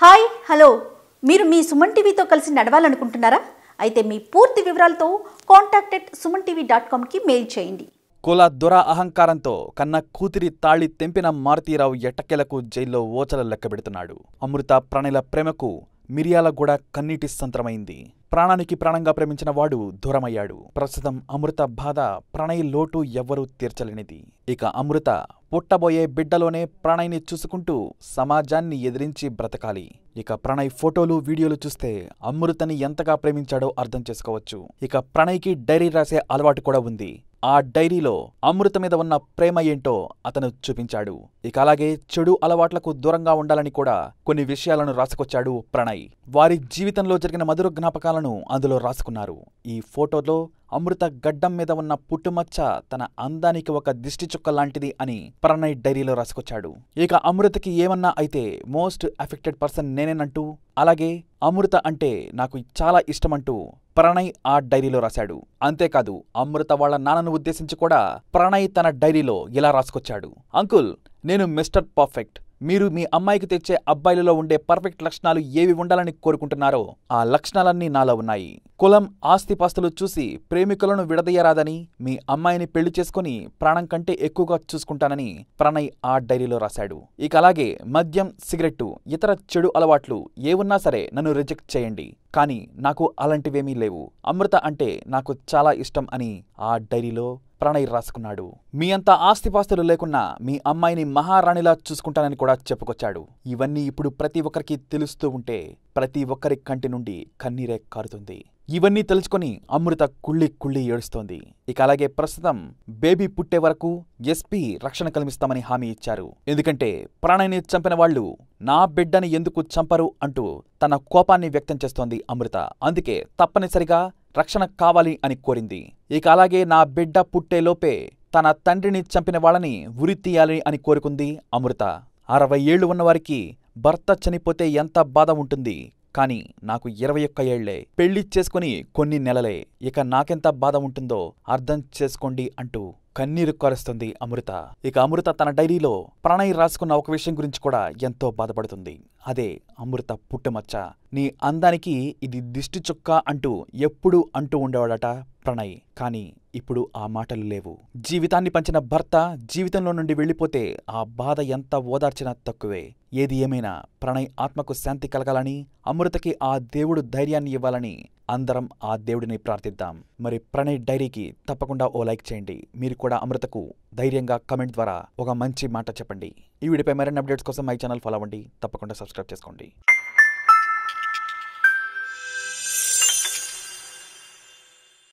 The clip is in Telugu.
Hi hello. మీరు మీ సుమన్ టీవీతో కలిసి నడవాలనుకుంటున్నారా? అయితే మీ పూర్తి వివరాలతో contact at Suman TV dot కామ్కి mail చేయండి. కుల దొర అహంకారంతో కన్న కూతురి తాళి తెంపిన మారుతీరావు ఎట్టకెలకు జైల్లో ఓచల లెక్కబెడుతున్నాడు అమృత ప్రణయల ప్రేమకు మిరియాలగూడ కన్నీటి సంతరమైంది. ప్రాణానికి ప్రాణంగా ప్రేమించిన వాడు దూరమయ్యాడు. ప్రస్తుతం అమృత బాధ ప్రణయ్ లోటు ఎవ్వరూ తీర్చలేనిది. ఇక అమృత పుట్టబోయే బిడ్డలోనే ప్రణయ్ని చూసుకుంటూ సమాజాన్ని ఎదిరించి బ్రతకాలి. ఇక ప్రణయ్ ఫోటోలు వీడియోలు చూస్తే అమృతని ఎంతగా ప్రేమించాడో అర్థం చేసుకోవచ్చు. ఇక ప్రణయ్కి డైరీ రాసే అలవాటు కూడా ఉంది. ఆ డైరీలో అమృత మీద ఉన్న ప్రేమ ఏంటో అతను చూపించాడు. ఇక అలాగే చెడు అలవాట్లకు దూరంగా ఉండాలని కూడా కొన్ని విషయాలను రాసుకొచ్చాడు ప్రణయ్. వారి జీవితంలో జరిగిన మధుర జ్ఞాపకాలను అందులో రాసుకున్నారు. ఈ ఫోటోలో అమృత గడ్డం మీద ఉన్న పుట్టుమచ్చ తన అందానికి ఒక దిష్టి చుక్క లాంటిది అని ప్రణయ్ డైరీలో రాసుకొచ్చాడు. ఇక అమృతకి ఏమన్నా అయితే మోస్ట్ అఫెక్టెడ్ పర్సన్ నేనేనంటూ అలాగే అమృత అంటే నాకు చాలా ఇష్టమంటూ ప్రణయ్ ఆ డైరీలో రాశాడు. అంతేకాదు అమృత వాళ్ళ నాన్నను ఉద్దేశించి కూడా ప్రణయ్ తన డైరీలో ఇలా రాసుకొచ్చాడు. అంకుల్ నేను మిస్టర్ పర్ఫెక్ట్. మీరు మీ అమ్మాయికి తెచ్చే అబ్బాయిలలో ఉండే పర్ఫెక్ట్ లక్షణాలు ఏవి ఉండాలని కోరుకుంటున్నారో ఆ లక్షణాలన్నీ నాలో ఉన్నాయి. కులం ఆస్తిపాస్తులు చూసి ప్రేమికులను విడదీయరాదని మీ అమ్మాయిని పెళ్ళి చేసుకుని ప్రాణం కంటే ఎక్కువగా చూసుకుంటానని ప్రణయ్ ఆ డైరీలో రాశాడు. ఇక అలాగే మద్యం సిగరెట్టు ఇతర చెడు అలవాట్లు ఏవున్నా సరే నన్ను రిజెక్ట్ చేయండి. కానీ నాకు అలాంటివేమీ లేవు. అమృత అంటే నాకు చాలా ఇష్టం అని ఆ డైరీలో ప్రణయ్ రాసుకున్నాడు. మీ అంత ఆస్తిపాస్తులు లేకున్నా మీ అమ్మాయిని మహారాణిలా చూసుకుంటానని కూడా చెప్పుకొచ్చాడు. ఇవన్నీ ఇప్పుడు ప్రతి ఒక్కరికి తెలుస్తూ ఉంటే ప్రతి ఒక్కరి కంటి నుండి కన్నీరే కారుతుంది. ఇవన్నీ తెలుసుకొని అమృత కుళ్ళి కుళ్ళి ఏడుస్తోంది. ఇక అలాగే ప్రస్తుతం బేబీ పుట్టే వరకు ఎస్పీ రక్షణ కల్పిస్తామని హామీ ఇచ్చారు. ఎందుకంటే ప్రాణాన్ని చంపిన వాళ్ళు నా బిడ్డని ఎందుకు చంపరు అంటూ తన కోపాన్ని వ్యక్తం చేస్తోంది అమృత. అందుకే తప్పనిసరిగా రక్షణ కావాలి అని కోరింది. ఇక అలాగే నా బిడ్డ పుట్టేలోపే తన తండ్రిని చంపిన వాళ్ళని ఉరి తీయాలి అని కోరుకుంది అమృత. అరవై ఏళ్ళు ఉన్నవారికి భర్త చనిపోతే ఎంత బాధ ఉంటుంది? కానీ నాకు ఇరవై ఒక్క ఏళ్ళే. పెళ్ళి చేసుకుని కొన్ని నెలలే. ఇక నాకెంత బాధ ఉంటుందో అర్థం చేసుకోండి అంటూ కన్నీరు కారుస్తుంది అమృత. ఇక అమృత తన డైరీలో ప్రణయ్ రాసుకున్న ఒక విషయం గురించి కూడా ఎంతో బాధపడుతుంది. అదే అమృత పుట్టమచ్చ. నీ అందానికి ఇది దిష్టి చుక్క అంటూ ఎప్పుడూ అంటూ ఉండేవాడట ప్రణయ్. కానీ ఇప్పుడు ఆ మాటలు లేవు. జీవితాన్ని పంచిన భర్త జీవితంలో నుండి వెళ్ళిపోతే ఆ బాధ ఎంత ఓదార్చినా తక్కువే. ఏది ఏమైనా ప్రణయ్ ఆత్మకు శాంతి కలగాలని అమృతకి ఆ దేవుడు ధైర్యాన్ని ఇవ్వాలని అందరం ఆ దేవుడిని ప్రార్థిద్దాం. మరి ప్రణయ్ డైరీకి తప్పకుండా ఓ లైక్ చేయండి. మీరు కూడా అమృతకు ధైర్యంగా కమెంట్ ద్వారా ఒక మంచి మాట చెప్పండి. ఈ వీడియోపై మరిన్ని అప్డేట్స్ కోసం మై ఛానల్ ఫాలో అవ్వండి. తప్పకుండా సబ్స్క్రైబ్ చేసుకోండి.